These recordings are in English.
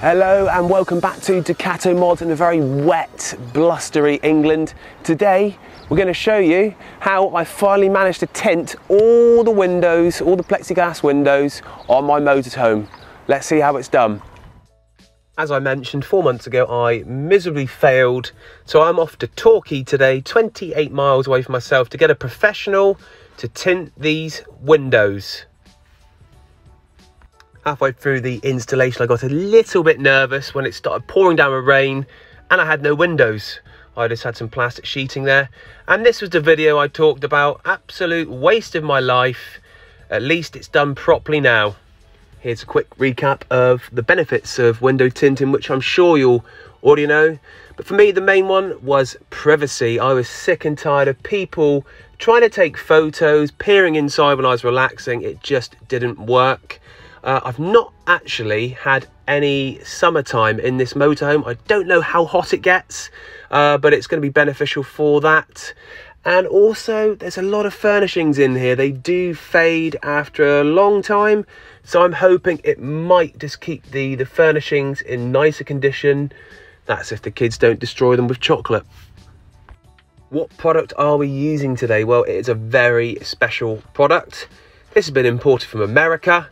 Hello and welcome back to Ducato Mods in a very wet, blustery England. Today we're going to show you how I finally managed to tint all the windows, all the plexiglass windows on my motorhome. Let's see how it's done. As I mentioned four months ago, I miserably failed. So I'm off to Torquay today, 28 miles away from myself, to get a professional to tint these windows halfway through the installation, I got a little bit nervous when it started pouring down with rain and I had no windows. I just had some plastic sheeting there. And this was the video I talked about. Absolute waste of my life. At least it's done properly now. Here's a quick recap of the benefits of window tinting, which I'm sure you'll already know. But for me, the main one was privacy. I was sick and tired of people trying to take photos, peering inside when I was relaxing. It just didn't work. Uh, I've not actually had any summertime in this motorhome. I don't know how hot it gets, uh, but it's going to be beneficial for that. And also, there's a lot of furnishings in here. They do fade after a long time. So I'm hoping it might just keep the, the furnishings in nicer condition. That's if the kids don't destroy them with chocolate. What product are we using today? Well, it is a very special product. This has been imported from America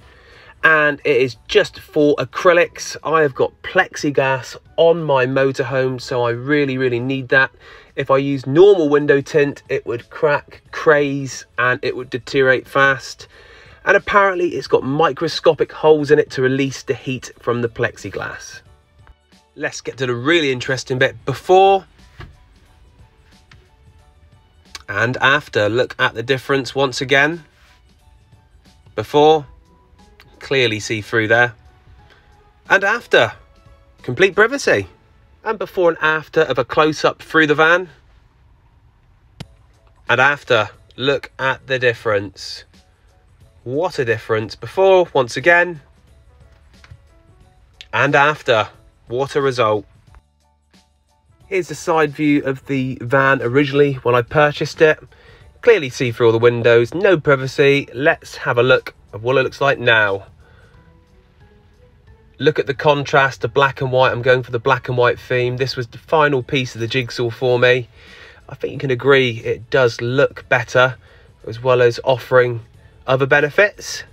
and it is just for acrylics. I have got plexiglass on my motorhome, so I really, really need that. If I use normal window tint, it would crack, craze, and it would deteriorate fast. And apparently it's got microscopic holes in it to release the heat from the plexiglass. Let's get to the really interesting bit. Before and after, look at the difference once again. Before clearly see through there. And after, complete privacy. And before and after of a close-up through the van. And after, look at the difference. What a difference. Before, once again. And after, what a result. Here's the side view of the van originally when I purchased it. Clearly see through all the windows, no privacy. Let's have a look of what it looks like now look at the contrast the black and white i'm going for the black and white theme. This was the final piece of the jigsaw for me. I think you can agree it does look better as well as offering other benefits.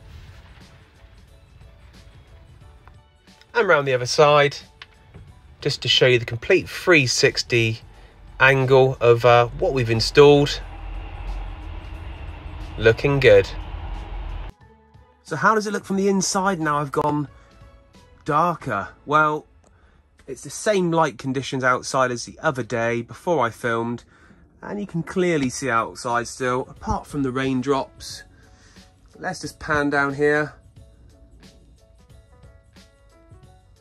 And round the other side just to show you the complete 360 angle of uh, what we've installed. Looking good. So how does it look from the inside now I've gone darker? Well, it's the same light conditions outside as the other day before I filmed. And you can clearly see outside still, apart from the raindrops. Let's just pan down here.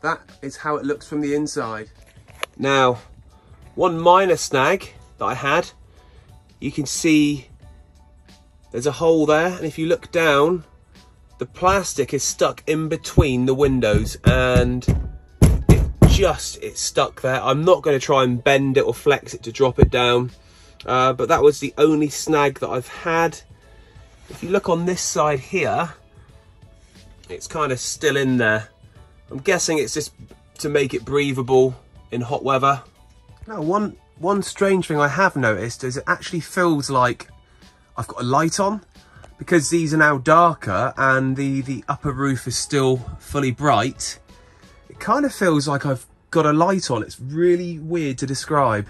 That is how it looks from the inside. Now, one minor snag that I had, you can see there's a hole there. And if you look down, the plastic is stuck in between the windows and it just it's stuck there. I'm not going to try and bend it or flex it to drop it down uh, but that was the only snag that i've had. If you look on this side here it's kind of still in there. I'm guessing it's just to make it breathable in hot weather. Now one one strange thing i have noticed is it actually feels like i've got a light on because these are now darker and the, the upper roof is still fully bright, it kind of feels like I've got a light on. It's really weird to describe.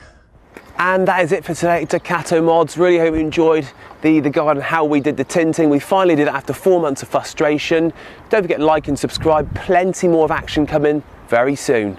And that is it for today, Ducato Mods. Really hope you enjoyed the, the guide on how we did the tinting. We finally did it after four months of frustration. Don't forget to like and subscribe. Plenty more of action coming very soon.